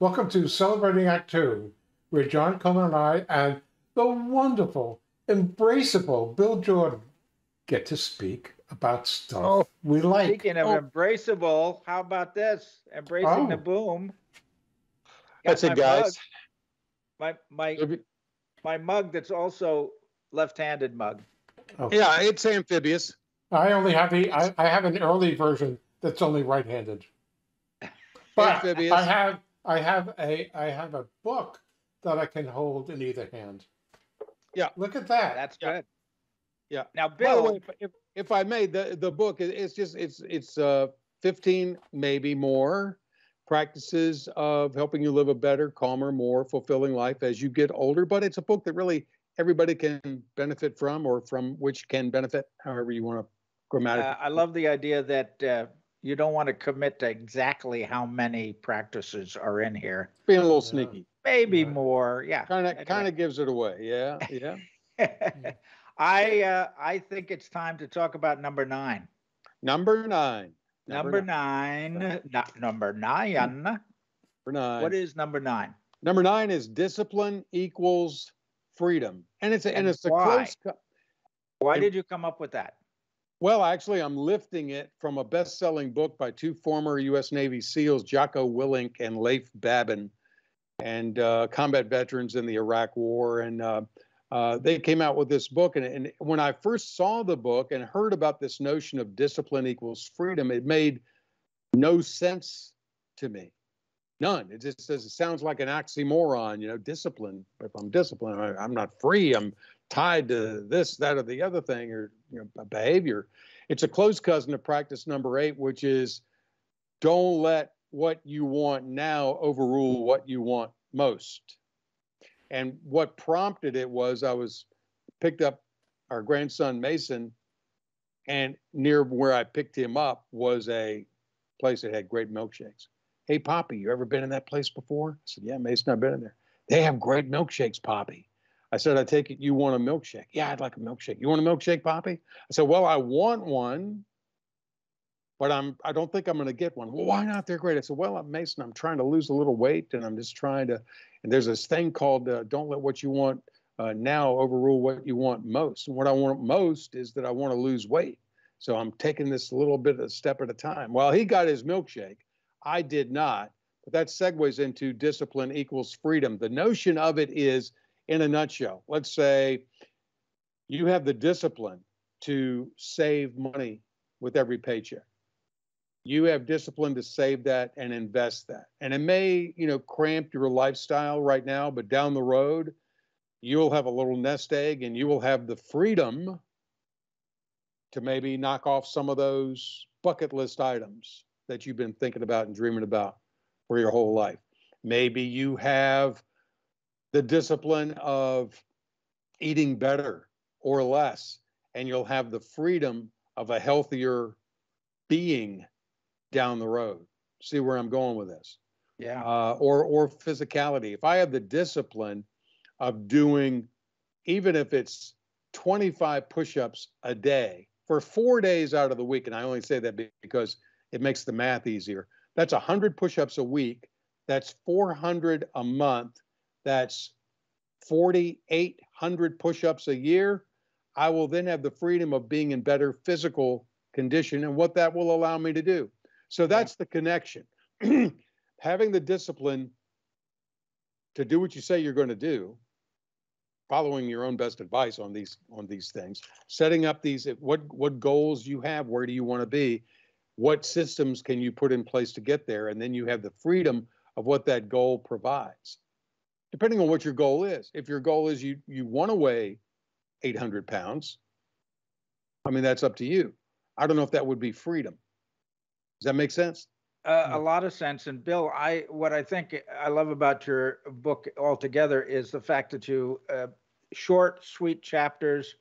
Welcome to Celebrating Act Two, where John Coleman and I and the wonderful, embraceable Bill Jordan get to speak about stuff Oh, we like. Speaking of Oh. embraceable, how about this? Embracing the Oh. boom. Got That's my it, guys. mug, My my my mug that's also left-handed mug. Oh. Yeah, it's amphibious. I only have the I, I have an early version that's only right-handed. But Amphibious. I have I have a I have a book that I can hold in either hand. Yeah. Look at that. That's Yeah. good. Yeah. Now, Bill, way, if, if, if I may, the, the book, it's just, it's, it's uh, 15, maybe more practices of helping you live a better, calmer, more fulfilling life as you get older. But it's a book that really everybody can benefit from or from which can benefit, however you want to uh, grammatically. I love the idea that uh, you don't want to commit to exactly how many practices are in here. Being a little Yeah. sneaky. Maybe Right. more. Yeah. Kind of, kind of gives it away. Yeah, yeah. I uh, I think it's time to talk about number nine. Number nine. Number nine. Not number nine. Number nine. What is number nine? Number nine is discipline equals freedom, and it's a, and And it's a why? close. co- Why did you come up with that? Well, actually, I'm lifting it from a best-selling book by two former U.S. Navy SEALs, Jocko Willink and Leif Babin, and uh, combat veterans in the Iraq War. And uh, uh, they came out with this book. And, and when I first saw the book and heard about this notion of discipline equals freedom, it made no sense to me. None. It just says it sounds like an oxymoron. You know, discipline. If I'm disciplined, I, I'm not free. I'm tied to this, that, or the other thing, or you know, behavior. It's a close cousin of practice number eight, which is don't let what you want now overrule what you want most. And what prompted it was I was picked up our grandson Mason, and near where I picked him up was a place that had great milkshakes. Hey, Poppy, you ever been in that place before? I said, Yeah, Mason, I've been in there. They have great milkshakes, Poppy. I said, I take it you want a milkshake. Yeah, I'd like a milkshake. You want a milkshake, Poppy? I said, Well, I want one, but I'm I don't think I'm gonna get one. Well, why not? They're great. I said, Well, I'm Mason, I'm trying to lose a little weight and I'm just trying to and there's this thing called uh, don't let what you want uh, now overrule what you want most. And what I want most is that I want to lose weight. So I'm taking this a little bit a step at a time. Well, he got his milkshake. I did not. But that segues into discipline equals freedom. The notion of it is in a nutshell. Let's say you have the discipline to save money with every paycheck. You have discipline to save that and invest that. And it may, you know, cramp your lifestyle right now, but down the road, you'll have a little nest egg and you will have the freedom to maybe knock off some of those bucket list items that you've been thinking about and dreaming about for your whole life. Maybe you have the discipline of eating better or less, and you'll have the freedom of a healthier being down the road. See where I'm going with this? Yeah. uh, or or physicality. If I have the discipline of doing, even if it's 25 push-ups a day for four days out of the week, and I only say that because it makes the math easier. That's 100 push-ups a week. That's 400 a month. That's 4,800 push-ups a year. I will then have the freedom of being in better physical condition and what that will allow me to do. So that's the connection. Having the discipline to do what you say you're going to do, following your own best advice on these on these things, setting up these what what goals you have, where do you want to be, what systems can you put in place to get there, and then you have the freedom of what that goal provides. Depending on what your goal is. If your goal is you you want to weigh 800 pounds, I mean that's up to you. I don't know if that would be freedom. Does that make sense? Uh, a lot of sense. And Bill, I what I think I love about your book altogether is the fact that you uh, short, sweet chapters,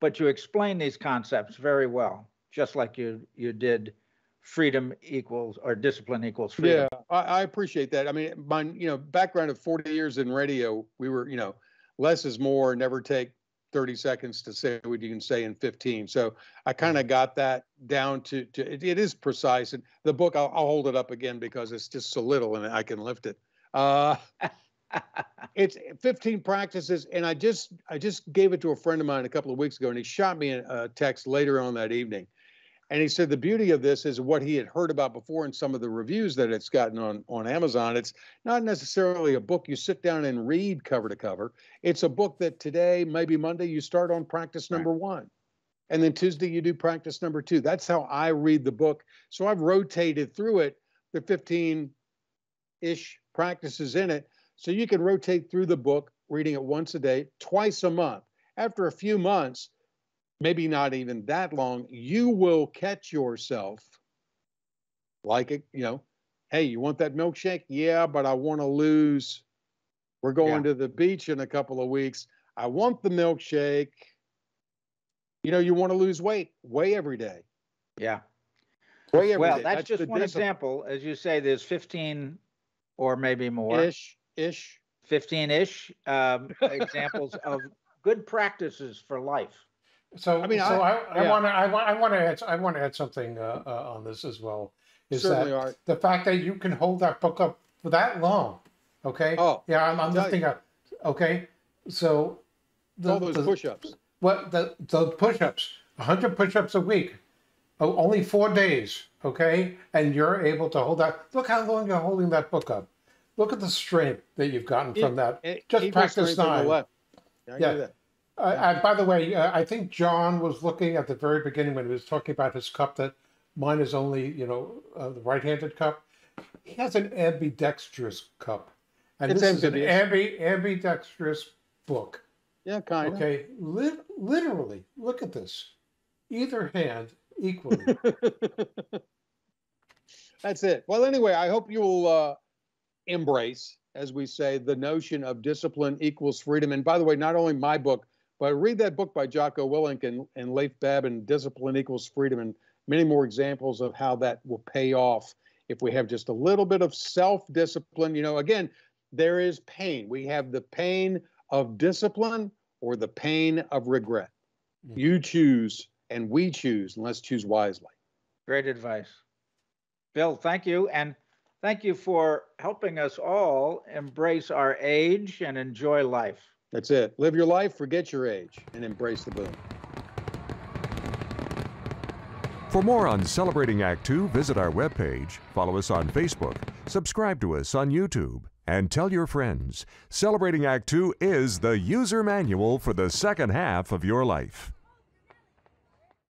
but you explain these concepts very well, just like you you did. Freedom equals or discipline equals freedom. Yeah, I, I appreciate that. I mean, my you know background of 40 years in radio, we were you know less is more. Never take 30 seconds to say what you can say in 15. So I kind of got that down to to it, it is precise. And the book, I'll, I'll hold it up again because it's just so little and I can lift it. Uh, it's 15 practices, and I just I just gave it to a friend of mine a couple of weeks ago, and he shot me a text later on that evening, and he said the beauty of this is what he had heard about before in some of the reviews that it's gotten on on Amazon. It's not necessarily a book you sit down and read cover to cover. It's a book that today, maybe Monday, you start on practice number right. one. And then Tuesday, you do practice number two. That's how I read the book. So I've rotated through it, the 15 ish practices in it so you can rotate through the book, reading it once a day, twice a month. After a few months, maybe not even that long, you will catch yourself like it, you know, hey, you want that milkshake? Yeah, but I want to lose. We're going yeah. to the beach in a couple of weeks. I want the milkshake. You know, you want to lose weight, weigh every day. Yeah. Weigh every well, day. that's, that's just one discipline. example. As you say, there's 15 or maybe more. Ish ish, 15 ish um, examples of good practices for life. So, I mean, so I want to, I want, I want to add, I want to add something uh, uh, on this as well. Is Certainly that are. the fact that you can hold that book up for that long? Okay. Oh, yeah, I'm, I'm lifting up. Okay, so the, all those the, push-ups. What the the push-ups? 100 push-ups a week. Oh, only four days. Okay, and you're able to hold that. Look how long you're holding that book up. Look at the strength that you've gotten from that. It, Just practice nine. Yeah, I yeah. Uh, by the way, uh, I think John was looking at the very beginning when he was talking about his cup that mine is only, you know, uh, the right-handed cup. He has an ambidextrous cup, and it's this is an ambi ambidextrous book. Yeah, kind of. Okay, Li- literally, look at this. Either hand equally. That's it. Well, anyway, I hope you'll uh, embrace, as we say, the notion of discipline equals freedom. And by the way, not only my book, but read that book by Jocko Willink and, and Leif Babin, Discipline Equals Freedom, and many more examples of how that will pay off if we have just a little bit of self discipline. You know, again, there is pain. We have the pain of discipline or the pain of regret. Mm-hmm. You choose, and we choose, and let's choose wisely. Great advice. Bill, thank you. And Thank you for helping us all embrace our age and enjoy life. That's it. Live your life, forget your age, and embrace the boom. For more on Celebrating Act Two, visit our webpage, follow us on Facebook, subscribe to us on YouTube, and tell your friends. Celebrating Act Two is the user manual for the second half of your life.